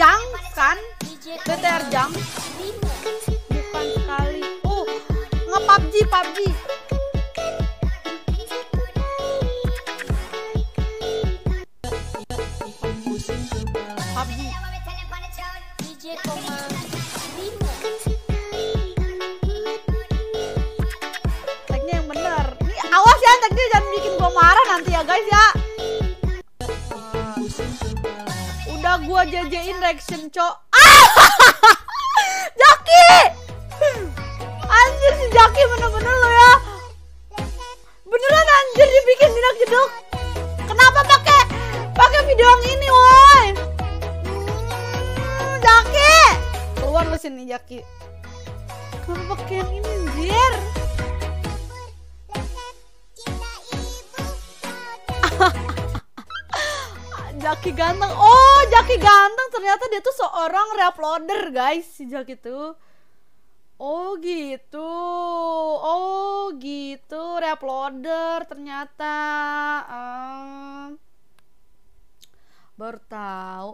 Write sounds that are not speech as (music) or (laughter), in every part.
Jang kan? BTR Jang? Bukan sekali. Oh, nge PUBG, PUBG. PUBG. Tagnya yang bener. Ini awas ya, tagnya jangan bikin gua marah nanti ya guys ya. Udah gua jajain reaction cok. Ah! (laughs) Jaki! Anjir si Jaki bener-bener lo ya. Beneran anjir dibikin jedak jeduk. Kenapa pakai pakai video yang ini, woi? Hmm, Jaki! Keluar lu sini Jaki. Kenapa pakai yang ini anjir? Jaki ganteng. Oh, Jaki ganteng. Ternyata dia tuh seorang reuploader, guys. Si Jaki tuh. Oh, gitu. Oh, gitu. Reuploader ternyata. Um, baru tahu.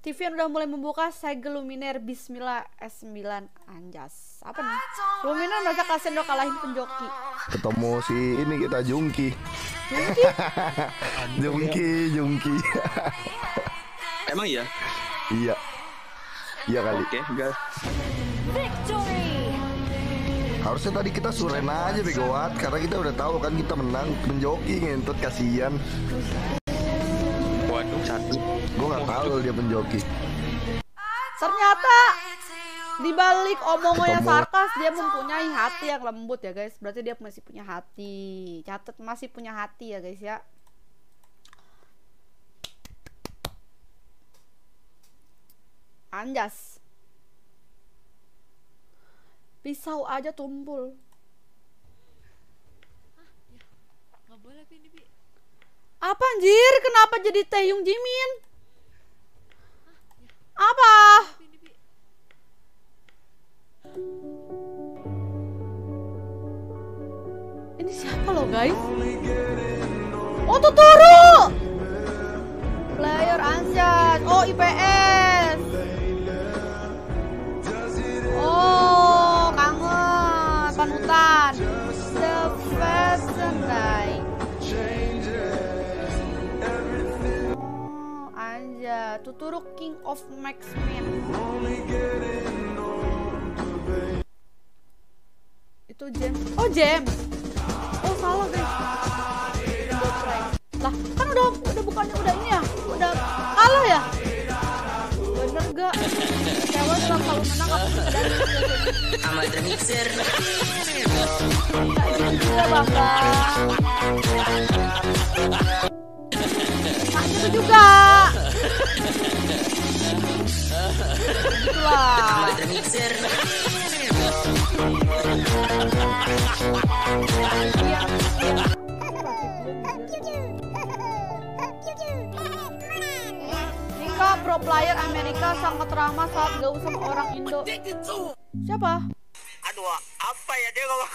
TV yang udah mulai membuka segel Luminaire Bismillah S9 Anjas. Apa nih? Luminaire merasa kasihan udah kalahin penjoki. Ketemu si ini kita Jungki. (laughs) Jungki, Jungki. Emang iya? iya. Iya kali. Oke, enggak. Harusnya tadi kita suren aja begowat karena kita udah tahu kan kita menang penjoki ngentot kasihan. Gue nggak tahu dia penjoki. Ternyata di balik omongannya sarkas dia mempunyai hati yang lembut ya guys. Berarti dia masih punya hati. Catat masih punya hati ya guys ya. Anjas. Pisau aja tumpul. Apa anjir? Kenapa jadi Taeyong Jimin? Apa? Ini siapa loh guys? Oh Totoro! Player Anjas. Oh IPS. Oh kangen panutan. Totoro King of Max Men. Itu Jam. Oh Jam. Oh salah guys. Lah kan udah udah bukannya udah ini ya? Udah kalah ya? Bener gak? Cewek dalam kalau menang apa dan Amat remixer juga bangga. Nah itu juga. Nika pro player Amerika sangat ramah saat gak usah sama orang Indo. Siapa? Aduh, apa ya dia ngomong?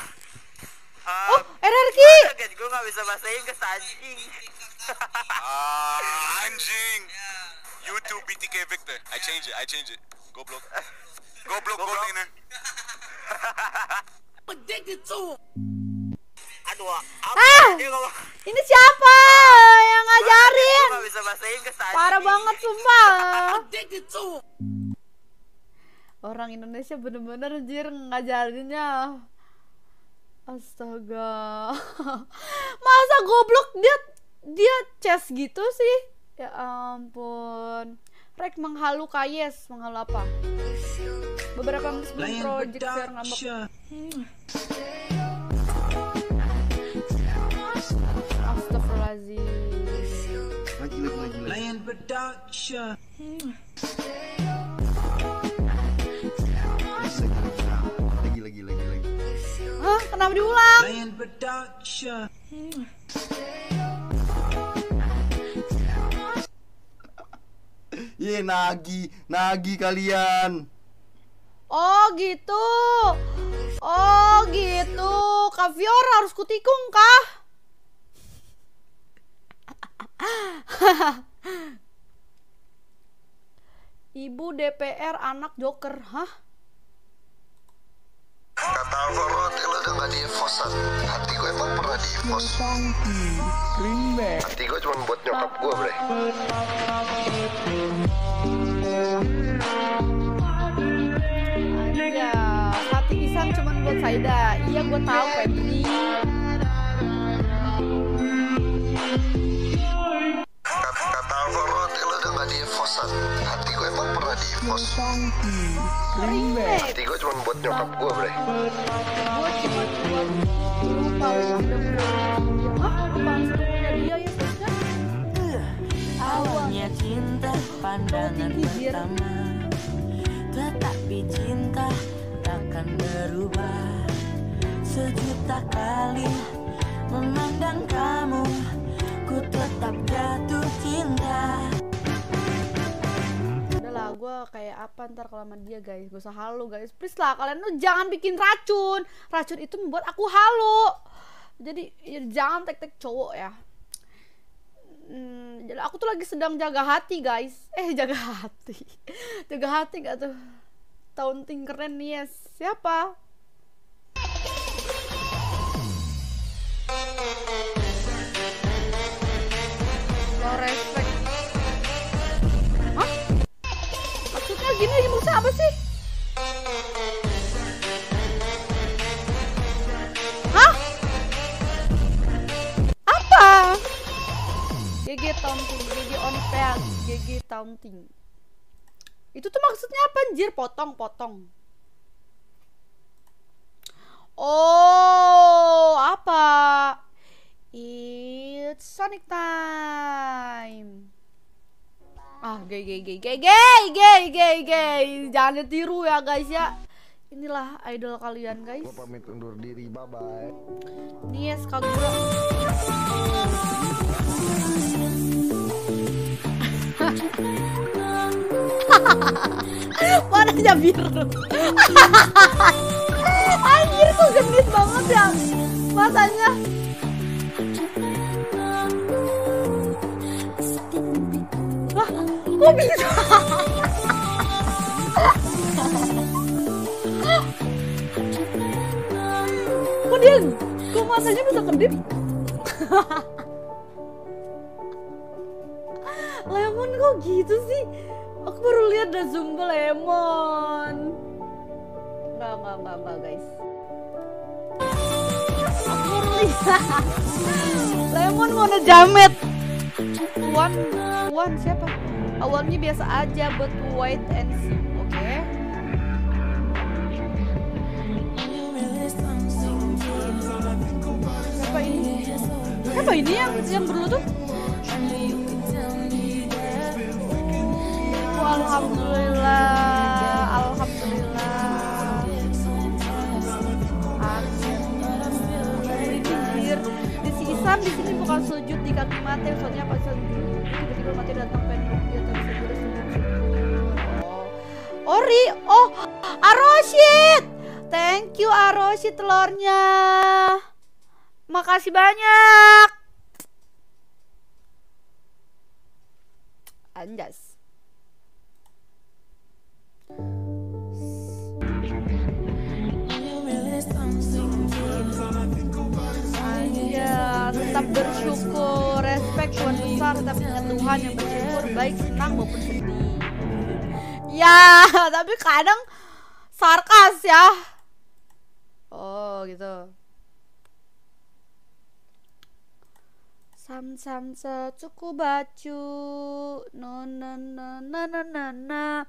Ah, Oh, RRQ. gue gak bisa bahasa Inggris anjing. Ah, anjing. YouTube BTK Victor. I change it. I change it. Go (laughs) block. Go block. Go laner. Aduh, apa Ah! Ini siapa yang ngajarin? Gue gak bisa bahasa Inggris anjing. Parah banget sumpah. (laughs) Orang Indonesia bener-bener anjir ngajarinnya. Astaga. (laughs) Masa goblok dia dia chess gitu sih? Ya ampun. Rek menghalu kayes, menghalu apa? Beberapa menit sebelum project fair ngambek. Astagfirullahaladzim. Lagi lagi lagi lagi. Lion Production. Lagi lagi lagi lagi. Hah? Kenapa diulang? Lion Production. Iya nagi, nagi kalian. Oh gitu. Oh gitu. Kavior harus kutikung kah? (laughs) Ibu DPR anak Joker. Hah? Kata Alvaro, lo udah gak di Evosan Hati gue emang pernah di Evos Hati gue cuma buat nyokap gue bre Iya, hati pisang cuman buat Saida. Iya, gue tahu Febri. Kata, kata Alvaro, hati lo udah gak di Evosan Hati gue emang pernah di Evos Remake. Hati gue cuma buat nyokap gue bre Gue cuma buat lupa Hah? Apaan Awalnya cinta pandangan pertama. Tetapi cinta takkan berubah. Sejuta kali memandang kamu Ku tetap jatuh cinta. Udahlah, gue kayak apa ntar kalau sama dia guys? Gak usah halu guys. Please lah, kalian tuh jangan bikin racun. Racun itu membuat aku halu. Jadi ya, jangan tek-tek cowok ya Hmm, aku tuh lagi sedang jaga hati guys Eh (laughs) jaga hati Jaga hati gak tuh Taunting keren yes Siapa? No respect Hah? Maksudnya gini maksudnya apa sih? GG taunting, GG on pad, GG taunting. Itu tuh maksudnya apa anjir? Potong-potong. Oh, apa? It's Sonic time. Ah, gay gay gay gay gay gay gay gay. Jangan ditiru ya guys ya. Inilah idol kalian guys. Gue pamit undur diri, bye-bye Nies Kagura. Warnanya biru. Anjir kok genit banget ya matanya. Lah, kok bisa? (laughs) dia kok matanya bisa kedip? (laughs) Lemon kok gitu sih? Aku baru lihat ada zoom ke Lemon. Enggak, enggak, enggak, enggak, guys. Aku baru lihat. (laughs) Lemon mau jamet. Wan, Wan siapa? Awalnya biasa aja, but wait and Siapa ini yang yang berlutut? Oh, alhamdulillah, alhamdulillah. Anjir. Di si Isam di sini bukan sujud di kaki mati, soalnya pas sujud tiba-tiba mati datang pengen dia sujud sujud. Oh, Ori, oh, Aroshit. Thank you Aroshit telurnya. Makasih banyak. Anjas. Iya, tetap bersyukur, respect Tuhan besar, tetap ingat Tuhan yang bersyukur, baik senang maupun sedih. Ya, tapi kadang sarkas ya. Oh, gitu. Sam sam se cukup baju. No na na na na na na